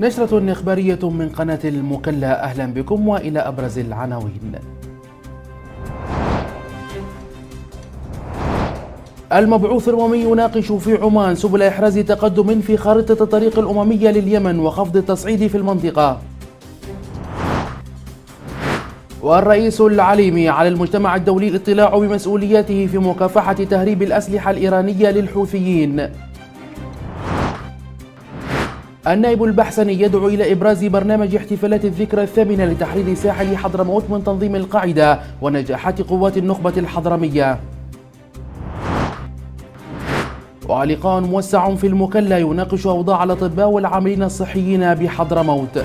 نشرة إخبارية من قناة المكلا أهلا بكم وإلى أبرز العناوين. المبعوث الأممي يناقش في عمان سبل إحراز تقدم في خارطة الطريق الأممية لليمن وخفض التصعيد في المنطقة. والرئيس العليمي على المجتمع الدولي الاطلاع بمسؤولياته في مكافحة تهريب الأسلحة الإيرانية للحوثيين. النائب البحسني يدعو إلى إبراز برنامج احتفالات الذكرى الثامنة لتحرير ساحل حضرموت من تنظيم القاعدة ونجاحات قوات النخبة الحضرمية. ولقاء موسع في المكلا يناقش أوضاع الأطباء والعاملين الصحيين بحضرموت.